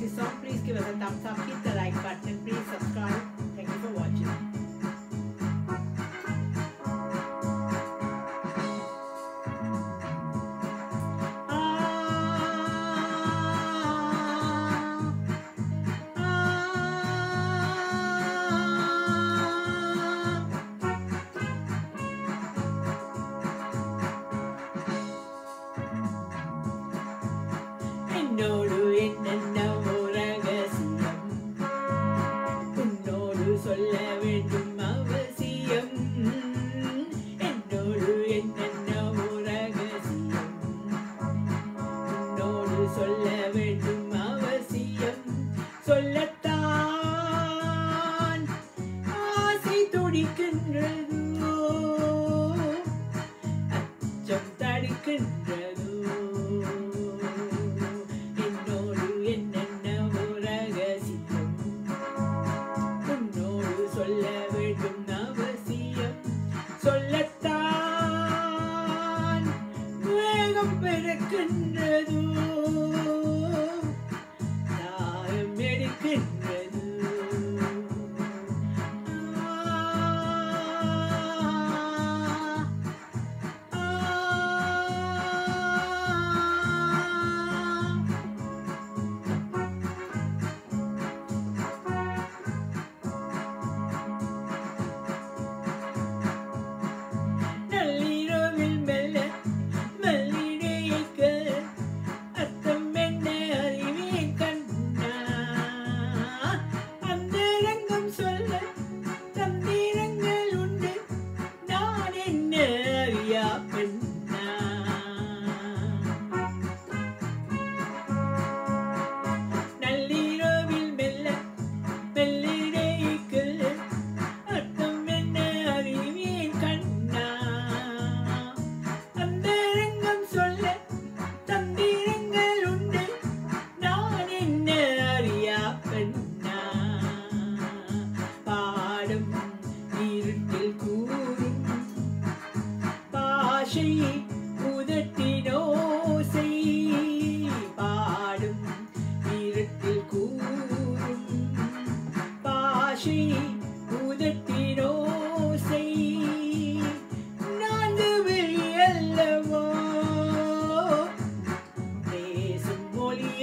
this song, please give us a thumbs up, hit the like button please subscribe. Thank you for watching. no, no.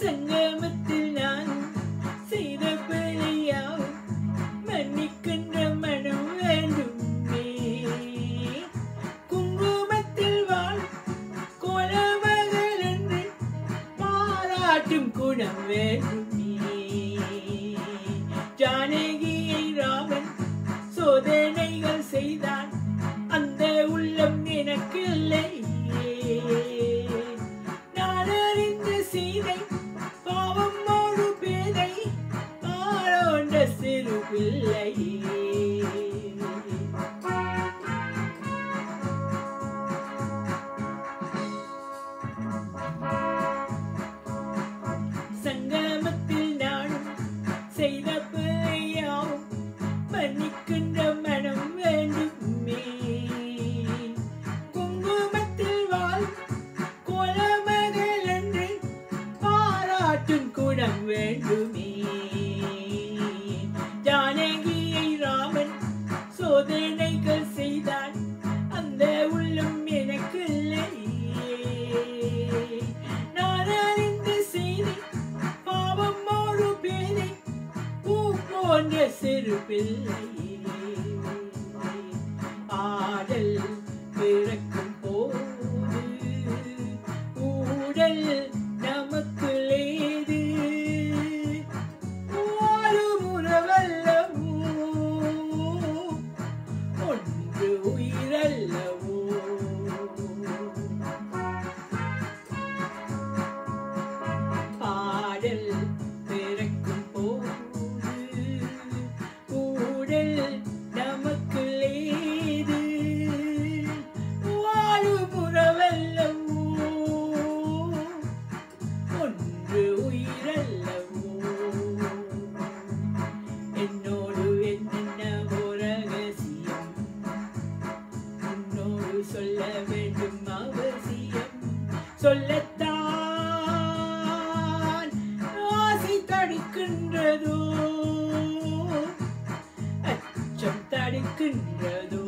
சங்கமத்தில் நான் செய்த பிழையால் மன்னிக்கின்ற மனம் வேண்டுமே குங்குமத்தில் வாழ் கோலமகள் என்று பாராட்டும் குணம் வேண்டுமே. Bye. சிறு பிள்ளை ஆடல் பிறக்கும் போது ஊடல் நமக்கு லேது. முறவல்லவோ ஒன்று உயிரல்லவோ dünyada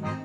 Arte.